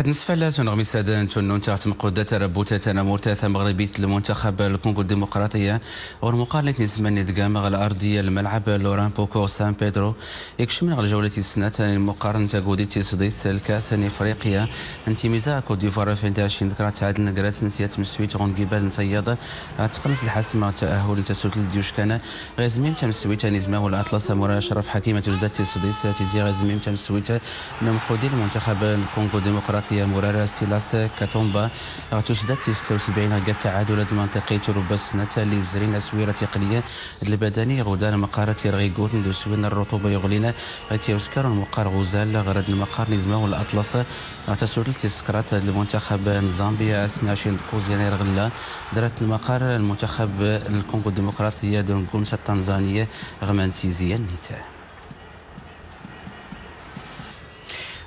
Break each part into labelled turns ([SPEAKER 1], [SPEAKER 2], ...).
[SPEAKER 1] هاد نسفة تنغمي سادان تنون تحت مقودة تربوتة مورتاثة مغربية المنتخب الكونغو الديمقراطية. والمقارنة نزمان دقام على الأرضية الملعب لوران بوكو سان بيدرو. يكشف من جولة السنة المقارنة تقوديتي صديس الكأس افريقيا انت ميزا كوت ديفوار فين تاشين ذكرى تعادل نقرات نسيات مسويت غون قبال نطيض. تقنص الحاسمة تأهل تسوت الديوش كان غازميم تمسويت نزما والأطلس مورا شرف حكيمة جدات صديس تيزي غازميم تمسويت نمقودي المنتخب الكونغو الديمقراطية. ديمقراطية مرارة سيلاس كاتومبا تسدت 76 قد تعادل المنطقي تربس اللي زرين سويرة تقنية البدني غدان مقارة رغيقوت ندوسوين الرطوبة يغلينا. تيوسكر المقار غزال غرد المقار نزمة والأطلس. تسول تسكرات المنتخب زامبيا أسناشين كوز يناير غلا. درت المقار المنتخب الكونغو الديمقراطية دون كونسا التنزانية غمانتيزيا نيتا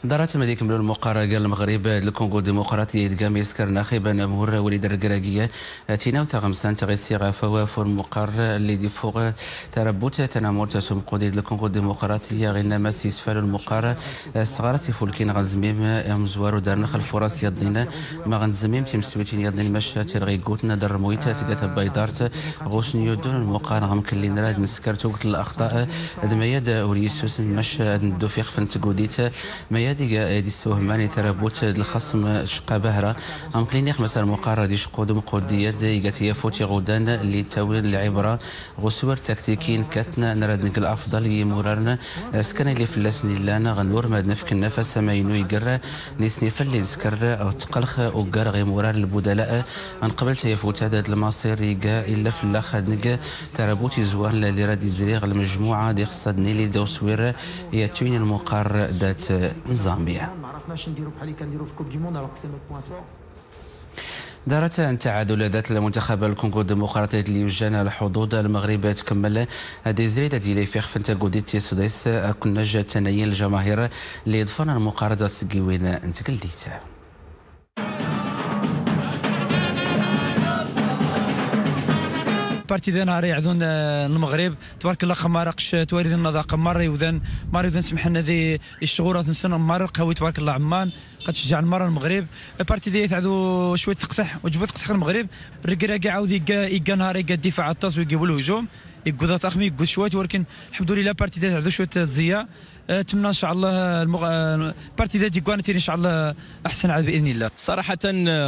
[SPEAKER 1] دارت مديك ملو المقارة قال المغرب. الكونغو الديمقراطي يدقام يسكر ناخبا مهور وليد الرقراقية تينا وتغمسان تغي الصيغة فواف المقر اللي دي فوق. تربوت تنامور تسوم قديد. الكونغو الديمقراطية غينا ما سيسفال المقارة صغار سيفولكين غنزميم. مزوار خلف فرص يضينا ما غنزميم تمسويتين يضين مشا ترغي قوتنا در مويتا تقات بايدارت غوش نيودون المقارة غمكلين راد نسكر توقت الأخطاء. دمياد وريسوس مشا ندوفيق فنتقوديت مياد ديجا دي السوهماني ترابوت الخصم شقا بهرة أم كلينيخ مثلا مقارنة دي شقود مقودية هي فوتي غودان اللي تاويل العبرة. غسور تكتيكين كاتنا نرد نقل أفضل يموررنا سكن اللي فلسني لانا غنور ما نفك النفس ما ينو يقرا نسني فلي نسكر أو تقلخ وقر غي مورار البدلاء. من قبل تيفوت هذا المصير يقا إلا في الاخ نقا. ترابوتي زوان اللي راد يزريغ المجموعة دي خصدني اللي دوسوير. هي توين المقار ذات. زامبيا فور دارت تعادل ذات المنتخب الكونغو الديمقراطي اللي يوجد الحظوظ المغرب تكمل ديزري ديلي في خفنتا غوديتي سديس كنا جا تنين الجماهير اللي ضفنا المقارنة سكيوين انت
[SPEAKER 2] بارتي ذا نهار يعذون آه، المغرب. تبارك الله خمارقش توارد النظاقة مرة يوذن مرة يوذن سمحنا ذي الشغورة سنة مرة قوي تبارك الله عمان. قد شجع المرة المغرب. بارتي ذي تعذو شوية تقصح وجبت تقصح المغرب. الرقراقي عاود يقا نهار يقا الدفاع التصوير يقبل الهجوم يقود اخمي يقود شوية ولكن الحمد لله بارتي ذات عندو شوية زيا اتمنى إن شاء الله المغ... بارتي ذات يكوانتي إن شاء الله أحسن عاد بإذن الله.
[SPEAKER 3] صراحة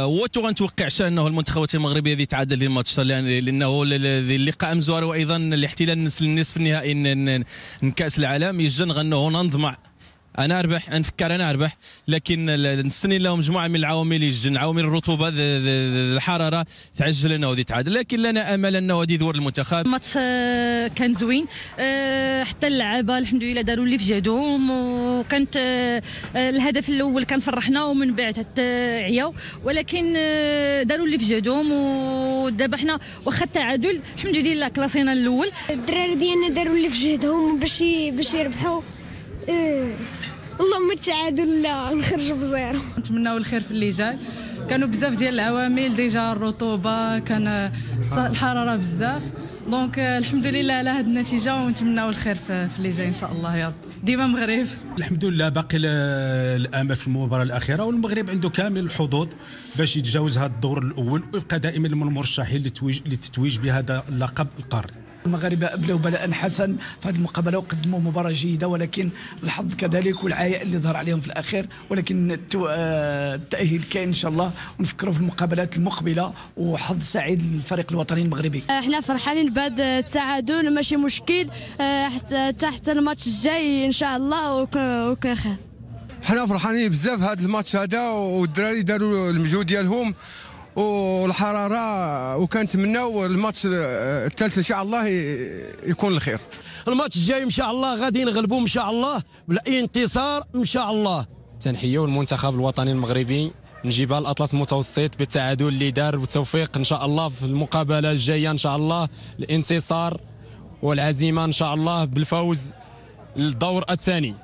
[SPEAKER 3] وتو غنتوقعش أنه المنتخبات المغربية هذه تعادل الماتش لأنه اللقاء مزوار وأيضا الاحتلال النصف النهائي من كاس العالم. يجن غنه ننظمع أنا اربح نفكر أنا اربح لكن نستني لهم مجموعه من العوامل يجن عوامل الرطوبة الحرارة تعجل أنه ودي تعادل لكن لنا أمل أنه ودي يدور المنتخب.
[SPEAKER 4] الماتش آه، كان زوين. آه، حتى اللعابة الحمد لله داروا اللي في جهدهم وكانت آه، الهدف الأول كان فرحنا ومن بعد حتى عياو. ولكن داروا اللي في جهدهم ودابا حنا واخا التعادل الحمد لله كلاسينا الأول.
[SPEAKER 5] الدراري ديالنا داروا اللي في جهدهم باش باش يربحوا. اللهم التعادل لا نخرجوا ب zéro.
[SPEAKER 6] نتمناو الخير في اللي جاي. كانوا بزاف ديال العوامل déjà الرطوبة كان الحرارة بزاف. donc الحمد لله على هذه النتيجة ونتمناو الخير في اللي جاي إن شاء الله يا رب. ديما مغرب.
[SPEAKER 7] الحمد لله باقي الأمل في المباراة الأخيرة والمغرب عنده كامل الحظوظ باش يتجاوز هذا الدور الأول ويبقى دائما من المرشحين للتتويج بهذا اللقب القاري.
[SPEAKER 8] المغاربة أبلوا بلاء حسن في هذه المقابلة وقدموا مباراة جيدة ولكن الحظ كذلك والعياء اللي ظهر عليهم في الأخير ولكن آه، التأهيل كاين إن شاء الله ونفكروا في المقابلات المقبلة وحظ سعيد للفريق الوطني المغربي.
[SPEAKER 9] إحنا فرحانين بهذا التعادل ماشي مشكل آه، حتى حتى الماتش الجاي إن شاء الله وكان خير
[SPEAKER 10] حنا فرحانين بزاف هذا الماتش هذا والدراري داروا المجهود ديالهم والحرارة وكنتمناو الماتش الثالث إن شاء الله يكون الخير.
[SPEAKER 11] الماتش الجاي إن شاء الله غادي نغلبوا إن شاء الله بالانتصار إن شاء الله.
[SPEAKER 12] تنحيه المنتخب الوطني المغربي نجيبها الاطلس المتوسط بالتعادل اللي دار بالتوفيق إن شاء الله في المقابلة الجاية إن شاء الله الانتصار والعزيمة إن شاء الله بالفوز للدور الثاني.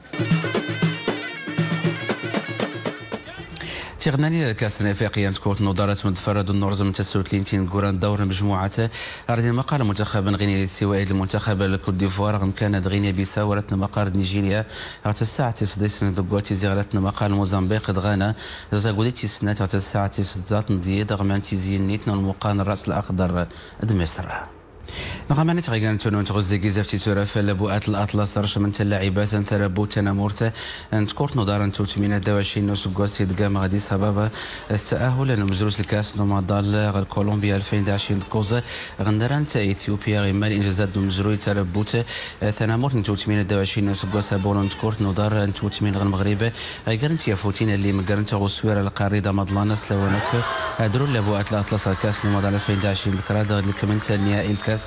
[SPEAKER 1] تيغناني كاس الافريقيا تكون نظارات مدفرد النورز من تسوت لينتين كوران دور مجموعة اردين مقال منتخب غينيا الاستوائي المنتخب الكوت ديفوار غم كان غينيا بيساو ورتنا مقال نيجيريا غات الساعة تسديس ندقواتي زيارتنا مقال موزمبيق غانا زاغوديتي سنات غات الساعة تسدات نديد غمان تيزين نيتنا المقان الرأس الأخضر دمستر نغماني تغيغان تونو تغزي كيزافتي سورة فلبوات الأطلس رش من تلاعبات تربو تنامورت تكورت نضار انتو تمينا دواشين نوسو قواسي دقام غادي سبب. التأهل لمزروس الكاس نومادال غير كولومبيا 2020 كوزا غندران تا إثيوبيا غيما الانجازات دو مزروي تربوت تنامورت انتو تمينا دواشين نوسو قواسا بولون تكورت نضار انتو تمين غير المغرب غيقرن تيافوتين اللي مقرن تغسوير القاريدة مضلانس لونك درو لبوات الأطلس الكاس نومادال 2020 ذكرى اللي كملت النهائي الكاس.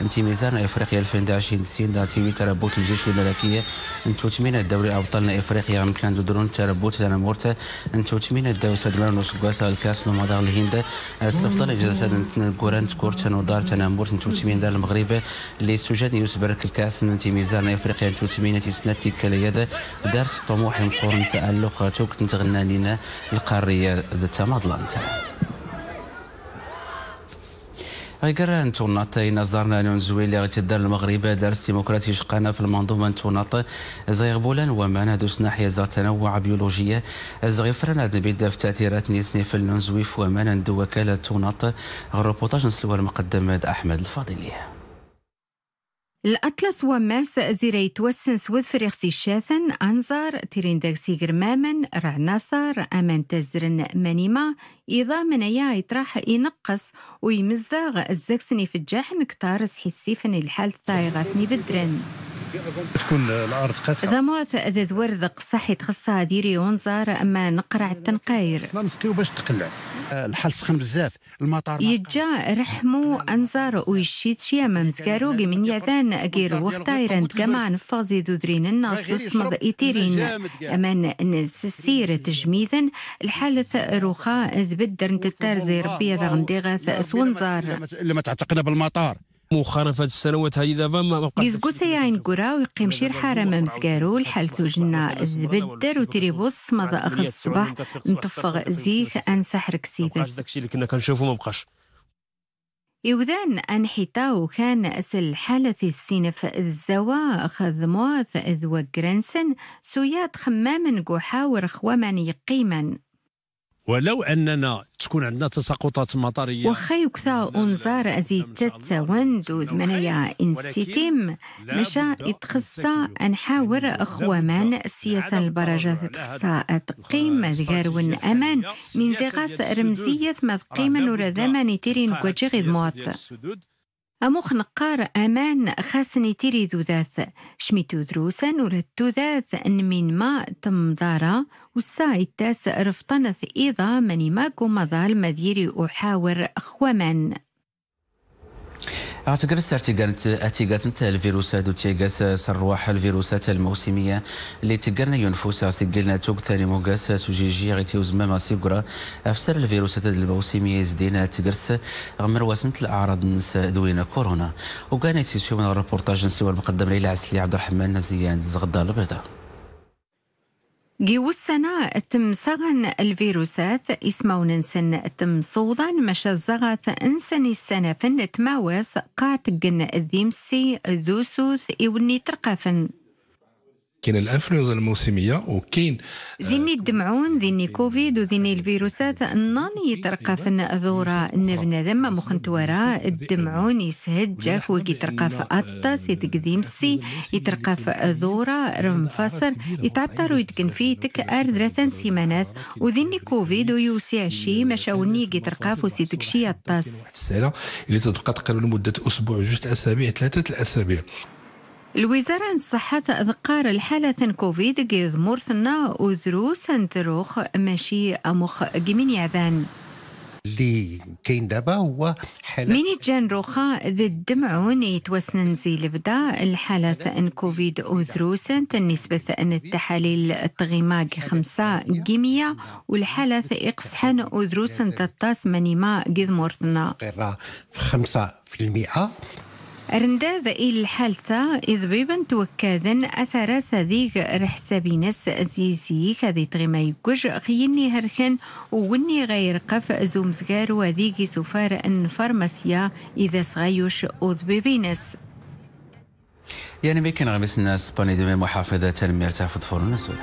[SPEAKER 1] انت ميزان إفريقيا 2020 سين دا تيوي تربوت الجيش الملكية. انتو تمين الدوري ابطالنا إفريقيا من كان درون تربوت أنا مورتا. انتو تمين الدوري سدلان وسقواسا الكاس نو مدار الهند. الافضل إجازة كورانت كورت ودار أنا مورت. انتو تمين دار المغرب اللي سجاد يوسف برك الكاس. انت ميزان إفريقيا انتو تمين تسنتي كليدا دارس طموح مقورن تالق توك تغنى لنا القارية ذات مضلانت غير انتوناط نظرنا ننزوي اللي غتدار المغرب درس ديمقراطي شقانا في المنظومة انتوناط زغير بولان ومعنا دوس ناحيه زغ تنوع بيولوجية. زغير فرنا نبدا في تأثيرات نيسني في النزوي في ومانا ندو وكالة توناط غير نسلوى المقدم أحمد الفاضليه
[SPEAKER 13] الأطلس وماس زيري توسن سوذ فريخسي الشاثن تيرين داكسي غرمامن رعناصر أمان تزرن مانيما إذا من يا يطرح ينقص ويمزاغ الزكسني في الجاحن كتارس حسيفن الحال ثايغاسني بدرن.
[SPEAKER 14] تكون الأرض قاسيه
[SPEAKER 13] اذا موات اذا ذور صحي تخصها ديري ونزار اما نقرع التنقاير
[SPEAKER 14] نسقيو باش تقلع الحال سخن بزاف المطار
[SPEAKER 13] يجا رحمو انزار ويشيت شي اما مزكارو من يذان غير وقتايرن كما نفازي ذودرين الناس نصمد ايتيرين أمان نسسير تجميذا الحالة روخا ذبدر نتتار زي ربي ذا غنديغاث اسونزار
[SPEAKER 14] لما تعتقنا بالمطار
[SPEAKER 11] مؤخرا في هذه السنوات هذه دابا ما
[SPEAKER 13] بقاش ديزكو يعين كورا ويقيم شي حارة ممزكارو الحال توجنا البدر وتريبوس مضى اخ الصباح نطفغ زيك انسحر كسيبات
[SPEAKER 11] داكشي اللي كنا كنشوفو ما بقاش
[SPEAKER 13] يوذان أنحيتا كان أسل حالة السينف الزوا أخذ موات ذو جرنسن سويات خمام قوحا ورخوامان يقيما
[SPEAKER 11] ولو أننا تكون عندنا تساقطات مطرية.
[SPEAKER 13] وخا يكثا أنظار ازيد تتا وندود منايا إنسيتيم. مشا يتخصى أنحاور أخوامان السياسة البرجات تخصى تقيم ذكارون أمان من زغاس رمزية ما قيمه نور ذمان تيرين كوجي موات أموخ نقار أمان خاسني تيري ذوذاث شميتو دروسا نورتو ذاث أن من ما تمضارا والساعة التاس رفطنث إيضا. مني ماكو مظال مذيري أحاور أخوامان.
[SPEAKER 1] أعتقد ارتقالت اتيقات الفيروسات وتيقاس سرواح الفيروسات الموسمية اللي تقرنا ينفوس سجلنا توق ثاني موقاس سوجيجي غيتي وزمام سيقرا أفسر الفيروسات الموسمية زدينا تقرس غمر وسنت الأعراض نس دوينا كورونا. وكان يتسيسيو من الريبورتاج نسوى المقدم ليلى عسلي عبد الرحمن زيان زغدا البيضاء.
[SPEAKER 13] جيو السنة تم سغن الفيروسات اسمو ننسن تم صودا مشا زغت انسن السنة فن تماوس قاتقن الذيمسي ذوسوث إوني ترقفن
[SPEAKER 14] كاين الانفلونزا الموسمية وكاين
[SPEAKER 13] ذيني الدمعون ذيني كوفيد وذيني الفيروسات في ذورا النبنادم مخنت وراء الدمعون يسهد جاك يتقديم سي يترقى في ذورا رمفاصر يتعطر ويتكن فيه تك أردرة سيمانات. وذيني كوفيد ويوسع شي مشاوني في سيتك شي أطاس.
[SPEAKER 14] السنة اللي تبقى تقريبا لمدة أسبوع جوج أسابيع ثلاثة الأسابيع.
[SPEAKER 13] الوزارة الصحة ذقار الحالة كوفيد جيذ مورثنا وذروس تروخ ماشي أمخ جمين يعذان.
[SPEAKER 14] اللي كاين دابا هو
[SPEAKER 13] حالة ميني جان روخا ذي الدمعون يتوسن نزيل بدا الحالة أن كوفيد اوذروسن النسبة أن التحاليل التغيماق خمسة جيمية والحالة إقصحان اوذروسن تطاس منيما قذ مورثنا.
[SPEAKER 14] في خمسة في المئة.
[SPEAKER 13] رنداذ إلى الحالثة إذ بيبن توكاذن أثر صديق رحسابينس زيزي كذي تغيما يقوش خيني هركن ووني غير قف زومزغار وذيكي سفار أن فارماسيا إذا صغيوش أوذ بيبينس
[SPEAKER 1] يعني كان غمس الناس باني دمي محافظة تنمير تافد فورنا سولا